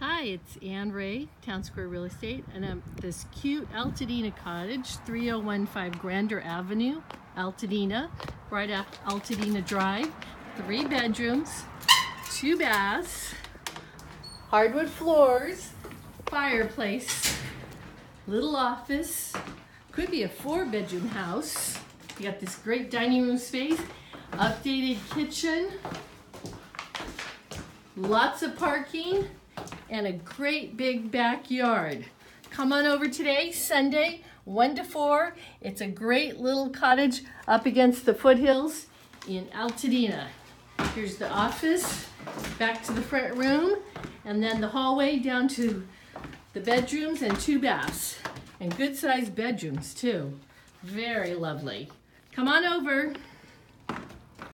Hi, it's Ann Rey, Town Square Real Estate, and I'm this cute Altadena cottage, 3015 Grander Avenue, Altadena, right after Altadena Drive. Three bedrooms, two baths, hardwood floors, fireplace, little office, could be a four bedroom house. You got this great dining room space, updated kitchen, lots of parking, and a great big backyard. Come on over today, Sunday, 1 to 4. It's a great little cottage up against the foothills in Altadena. Here's the office, back to the front room, and then the hallway down to the bedrooms and two baths. And good sized bedrooms too. Very lovely. Come on over.